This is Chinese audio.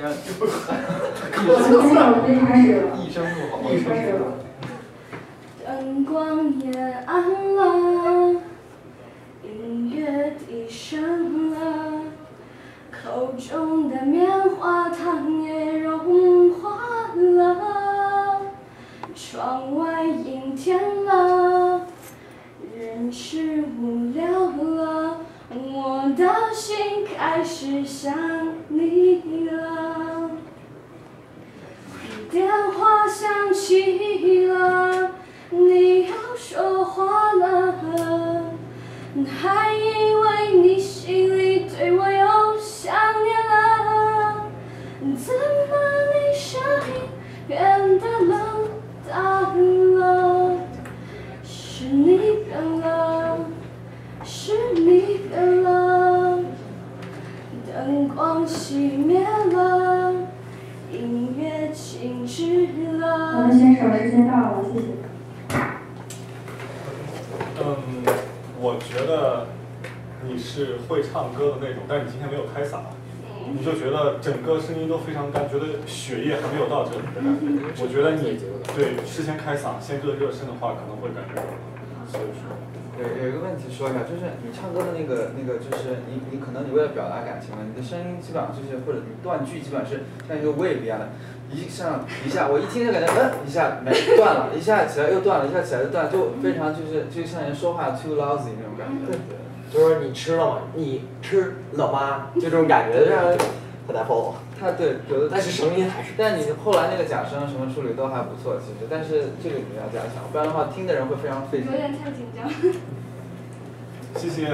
这样就从小就开始了，一声不好，一开始了。灯光也暗了，音乐低声了，口中的棉花糖也融化了，窗外阴天了，人是无聊了，我的心开始想你了。电话响起了，你要说话了，还以为你心里对我又想念了，怎么你声音变得冷淡了？是你变了，是你变了，灯光熄灭了。音乐静止了那先生。时间到了，谢谢。嗯，我觉得你是会唱歌的那种，但是你今天没有开嗓，你就觉得整个声音都非常干，觉得血液还没有到这里的感觉。我觉得你对事先开嗓，先热热身的话，可能会感觉。有有一个问题说一下，就是你唱歌的那个那个，就是你你可能你为了表达感情嘛，你的声音基本上就是或者你断句基本上是像一个 wave 一样的，一上一下，我一听就感觉嗯一下没断了，一下起来又断了，一下起来又断，就非常就是就像人说话 too lousy 那种感觉。就是你吃了吗？你吃了吗？就这种感觉让人很难 follow。他对有的，但是声音还是但你后来那个假声什么处理都还不错，其实，但是这个你要加强，不然的话听的人会非常费劲。有点太紧张。谢谢。